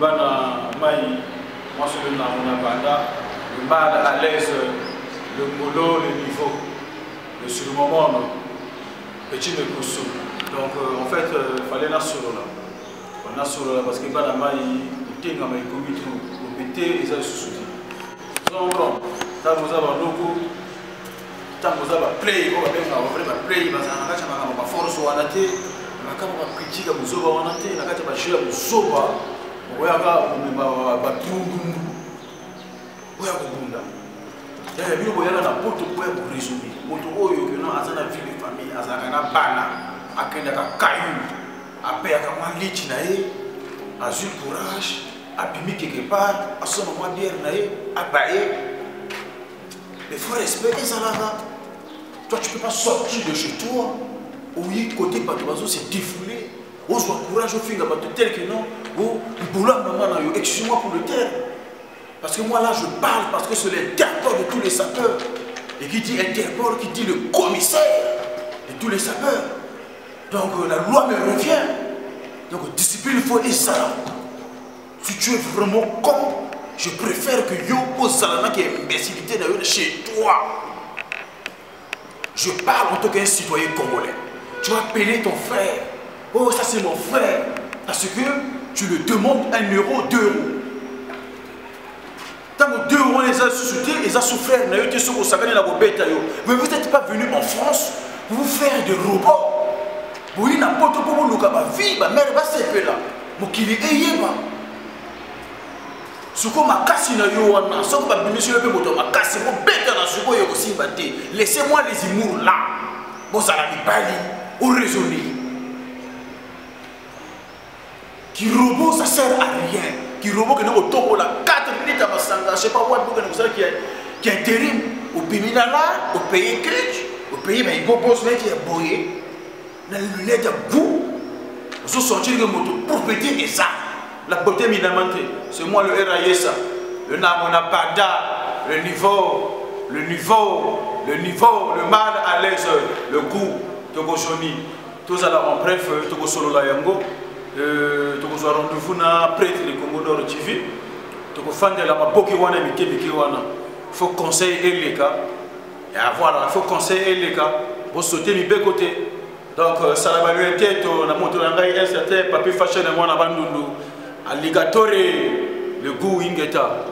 bana mai moi je suis dans mon abanda le mal à l'aise le molo le niveau. Le sur le moment non. Petit me consomme donc euh, en fait euh, fallait na solo là. On a solo là parce que bana mai otenga mai komi tout obete eza lisusu te zongo ntango oza banoko ntango oza baplay oyo babengaka bavre baplay bazala na kati ya makambo baforce wana te na kati ya bacritique ya bozoba wana te na kati ya bajeu ya bozoba okoyaka komema batundundu oyo ya kobunda yaya bino boyaka na poto po ya koresone moto oyo keno aza na vie de famille azalaka na bana akendaka kayu apeyaka mwa lichi na ye azwi courage abimi quelque part asoma mwa biere na ye abaye Mais faut respecter ça là. Toi, tu peux pas sortir de chez toi. Oui, côté Batobazo, c'est défoulé. On se courage au film de tel que non. Oh, maman, excuse-moi pour le terme. Parce que moi là, je parle parce que c'est l'interpol de tous les sapeurs. Et qui dit Interpol, qui dit le commissaire de tous les sapeurs. Donc euh, la loi me revient. Donc discipline, il faut ça. Si tu es vraiment con, je préfère que yo ozala qui imbécilité chez toi. Je parle en tant qu'un citoyen congolais. Tu vas appeler ton frère. Oh, ça c'est mon frère. Parce que tu le demandes un euro, deux euros. Tant que deux euros, les a souciés, les a souffert, mais vous n'êtes pas venu en France pour vous faire des robots. Vous n'importe comment vous avez vie, ma mère va s'épeler là. Mon qu'il est siko makasi na yo wana soki babimisi makasi les imour oraisonne kirobo ça sert à rien. Kirobo kende kotombola 4 minutes ya masanga. Je sais pas wat bokende kosala ki intérim obimi na la opaye cage opaye baigobos neti ya boye na lunete ya bu ozosortir ke moto pour péter eza la beauté minamante, c'est moi le Erayesa, le Namonabada, le niveau, le niveau, le niveau, le mal à l'aise, le goût, Togo Joni, tous à la en bref, Togo Solo la Yango, Togo Zoa rendez-vous na prêtre Nord TV, Togo fan de la Maboki Wana Mike Mike Wana, faut conseiller et les cas, et voilà, il faut conseiller les cas, pour sauter mi côté. Donc, ça va lui tête, on a montré un certain papier fashion et moi, on a alligatore le goût ingeta